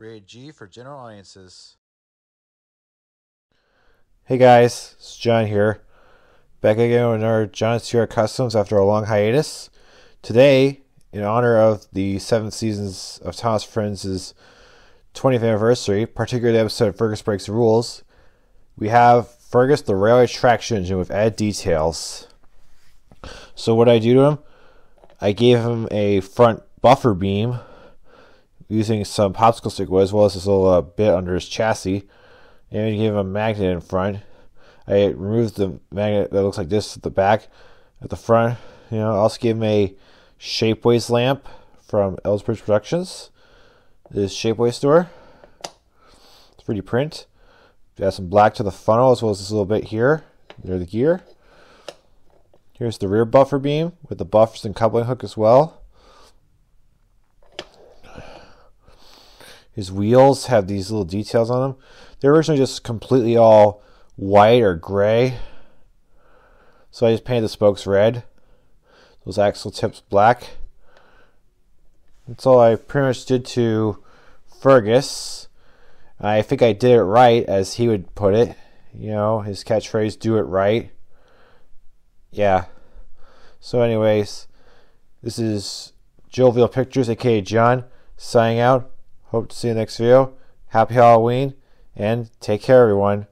Rated G for general audiences. Hey guys, it's John here. Back again with our John's TWR Customs after a long hiatus. Today, in honor of the seventh seasons of Thomas Friends' 20th anniversary, particularly the episode Fergus Breaks the Rules, we have Fergus the Railway Traction Engine with added details. So what I do to him, I gave him a front buffer beam using some popsicle stick wood as well as this little uh, bit under his chassis. And I gave him a magnet in front. I removed the magnet that looks like this at the back, at the front. You know, I also gave him a Shapeways lamp from Ellsbridge Productions. This Shapeways store. It's 3D print. Add some black to the funnel as well as this little bit here near the gear. Here's the rear buffer beam with the buffers and coupling hook as well. His wheels have these little details on them. They're originally just completely all white or gray. So I just painted the spokes red. Those axle tips black. That's all I pretty much did to Fergus. I think I did it right, as he would put it. You know, his catchphrase, do it right. Yeah. So, anyways, this is Jovial Pictures, aka John, signing out. Hope to see you next video. Happy Halloween, and take care, everyone.